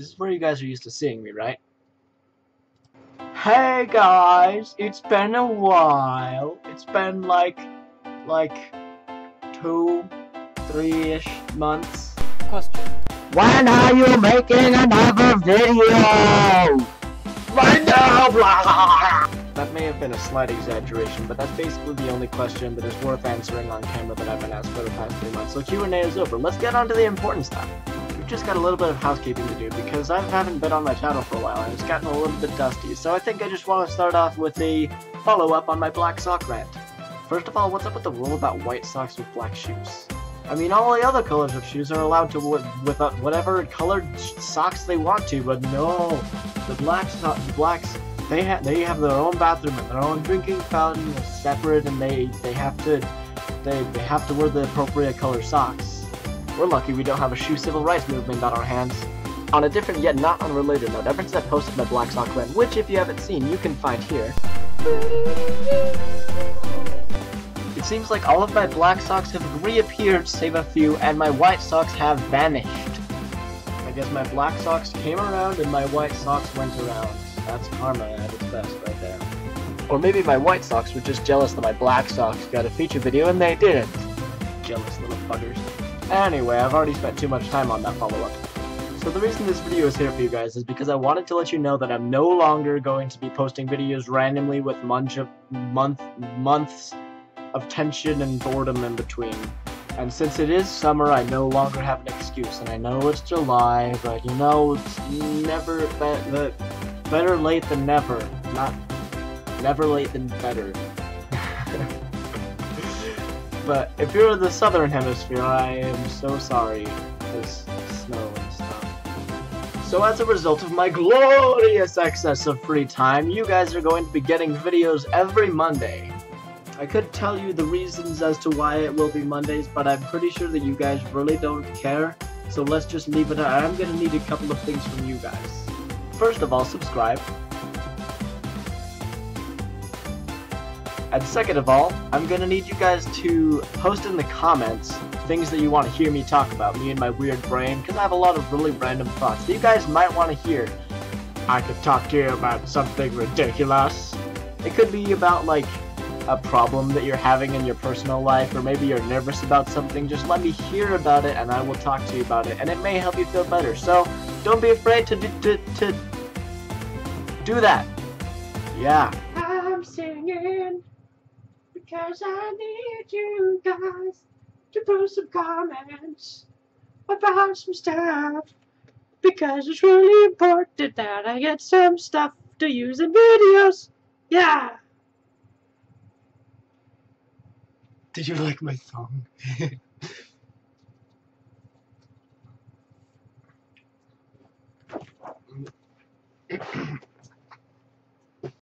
This is where you guys are used to seeing me, right? Hey guys, it's been a while. It's been like, like, two, three-ish months. Question. When are you making another video? Right now, blah! That may have been a slight exaggeration, but that's basically the only question that is worth answering on camera that I've been asked for the past three months. So Q&A is over. Let's get on to the important stuff. Just got a little bit of housekeeping to do because I haven't been on my channel for a while and it's gotten a little bit dusty. So I think I just want to start off with a follow-up on my black sock rant. First of all, what's up with the rule about white socks with black shoes? I mean, all the other colors of shoes are allowed to with, uh, whatever colored socks they want to, but no, the black so the blacks they have they have their own bathroom and their own drinking fountain separate, and they they have to they they have to wear the appropriate color socks. We're lucky we don't have a shoe civil rights movement on our hands. On a different yet not unrelated note, ever since I posted my Black Sock rant, which if you haven't seen, you can find here. It seems like all of my black socks have reappeared, save a few, and my white socks have vanished. I guess my black socks came around and my white socks went around. That's karma at its best right there. Or maybe my white socks were just jealous that my black socks got a feature video and they didn't. Jealous little buggers. Anyway, I've already spent too much time on that follow-up. So the reason this video is here for you guys is because I wanted to let you know that I'm no longer going to be posting videos randomly with month month months of tension and boredom in between. And since it is summer, I no longer have an excuse. And I know it's July, but you know, it's never be better late than never. Not never late than better. but if you're in the southern hemisphere, I am so sorry. There's snow and stuff. So as a result of my glorious excess of free time, you guys are going to be getting videos every Monday. I could tell you the reasons as to why it will be Mondays, but I'm pretty sure that you guys really don't care. So let's just leave it at I'm gonna need a couple of things from you guys. First of all, subscribe. And second of all, I'm gonna need you guys to post in the comments things that you want to hear me talk about, me and my weird brain, because I have a lot of really random thoughts that you guys might want to hear. I could talk to you about something ridiculous. It could be about, like, a problem that you're having in your personal life, or maybe you're nervous about something, just let me hear about it and I will talk to you about it, and it may help you feel better. So, don't be afraid to, to, to do that. Yeah. Because I need you guys to put some comments about some stuff because it's really important that I get some stuff to use in videos. Yeah. Did you like my song?